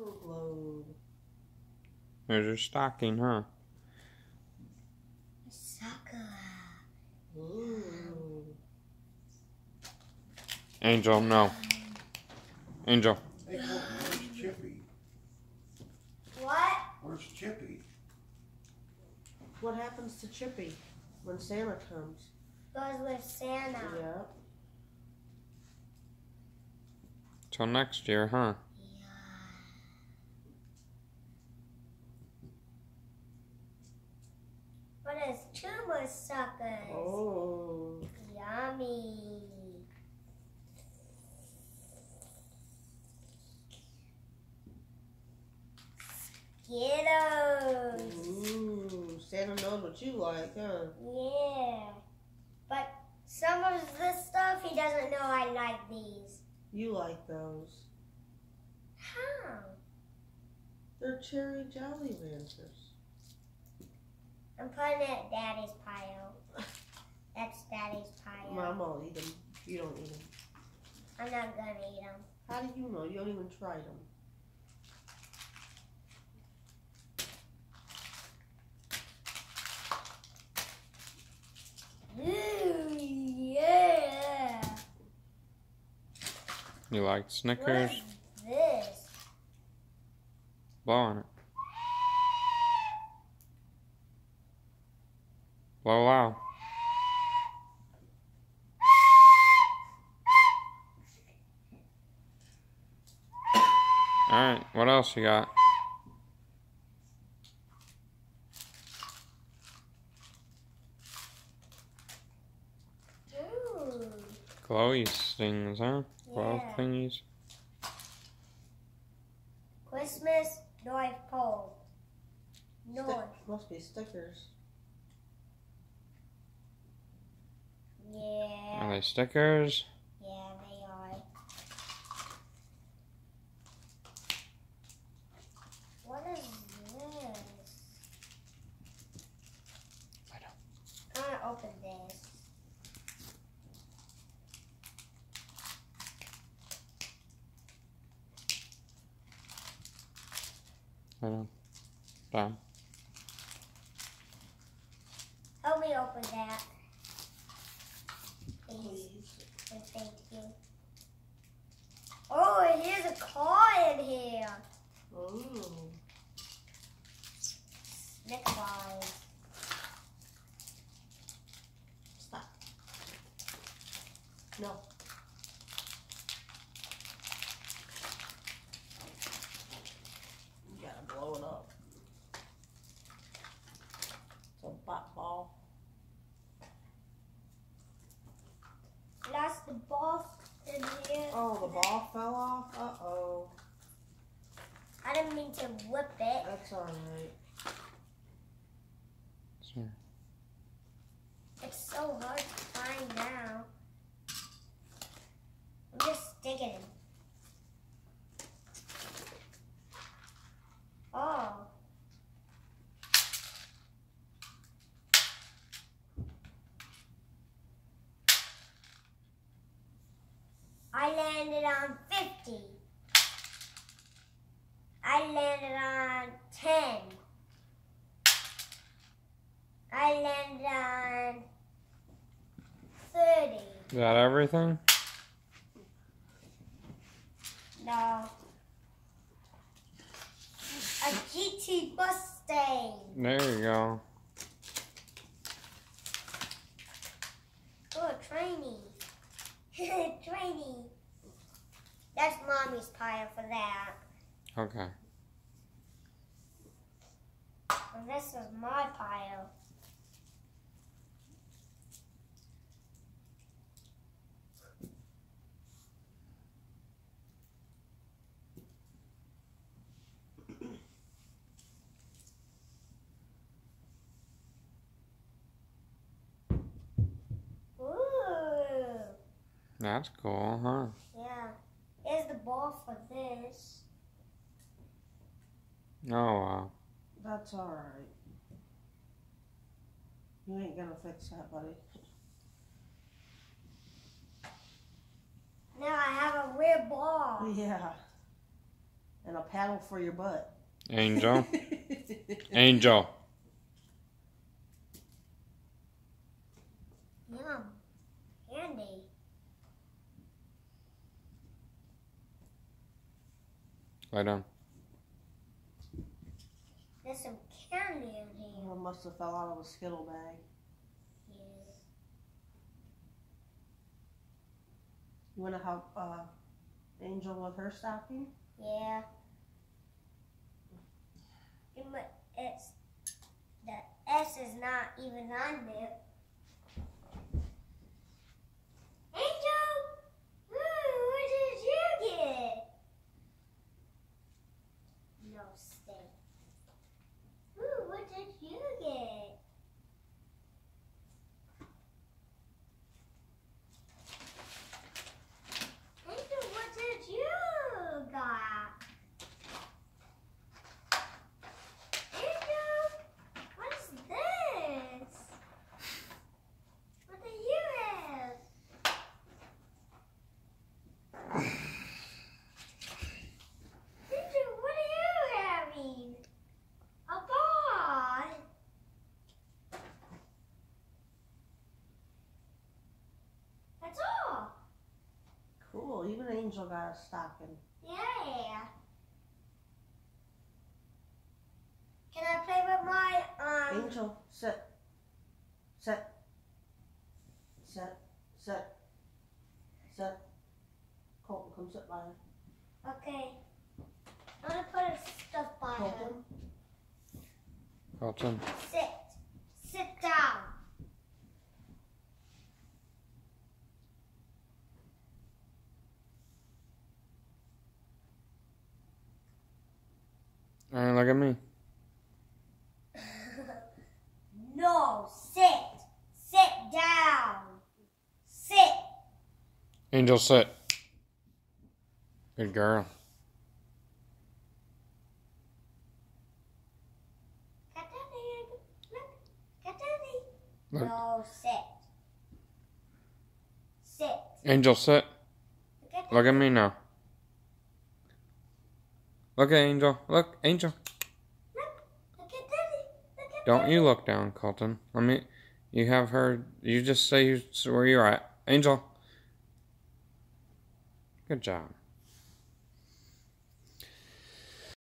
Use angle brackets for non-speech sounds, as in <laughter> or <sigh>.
snow globe. There's your stocking, huh? Sucker. Ooh. Angel, no. Angel. Hey, where's Chippy? What? Where's Chippy? What happens to Chippy when Santa comes? Goes with Santa. Yeah. Till next year, huh? Is tumor suckers? Oh. Yummy. Skittles. Ooh. Santa knows what you like, huh? Yeah. But some of this stuff he doesn't know I like these. You like those. How? They're cherry jolly ranchers. I'm putting it at Daddy's pile. That's Daddy's pile. Mom won't eat them. You don't eat them. I'm not gonna eat them. How do you know? You don't even try them. Ooh, yeah. You like Snickers? What's this? Blow on it. Blow loud. Alright, what else you got? Ooh. Glowy things, huh? Glow Yeah. thingies. Christmas North Pole. North. Stick- must be stickers. Yeah. Are they stickers? Yeah, they are. What is this? I don't. I'm gonna open this. I don't. Done. Help me open that. Please. Please. And thank you. Oh, and here's a car in here. Ooh. Nick bars. Stop. No. You gotta blow it up. It's a butt ball. That's the ball in here. Oh, the ball fell off? Uh oh. I didn't mean to whip it. That's alright. Sorry. It's so hard to find now. I'm sticking it. Oh. I landed on 50. I landed on 10. I landed on 30. Is that everything? No. A GT Mustang. There you go. Oh, a trainee. <laughs> trainee. That's mommy's pile for that. Okay. And this is my pile. Ooh. That's cool, huh? Yeah. Here's the ball for this. Oh, wow. That's alright. You ain't gonna fix that, buddy. Now I have a real ball. Yeah. and a paddle for your butt. Angel. <laughs> Angel. Yum. Candy. Lie down. There's some candy in here. One must have fell out of a Skittle bag. Yeah. You wanna help uh, Angel with her stocking? Yeah. It It's the S is not even on there. Angel, Ooh, what did you get? No steak. Ooh, what did you get? Angel, what did you got? Angel, what's this? What do you have? Angel, what are you having? A ball. That's all. Cool. Even Angel got a stocking. Yeah. Can I play with my um? Angel, sit. Sit. Sit. Sit. Sit. Colton, come sit by her. Okay. I'm gonna put a stuff by her. Colton. Colton. Sit. Sit down. Alright, look at me. no, sit. Sit down. Sit. Angel, sit. Good girl. Look. No, sit. Sit. Angel, sit. Look at Look at me now. Look at Angel. Look, Angel. Look. Look at daddy. Look at Don't daddy. you look down, Colton. I mean, you have her. You just say where you're at. Angel. Good job.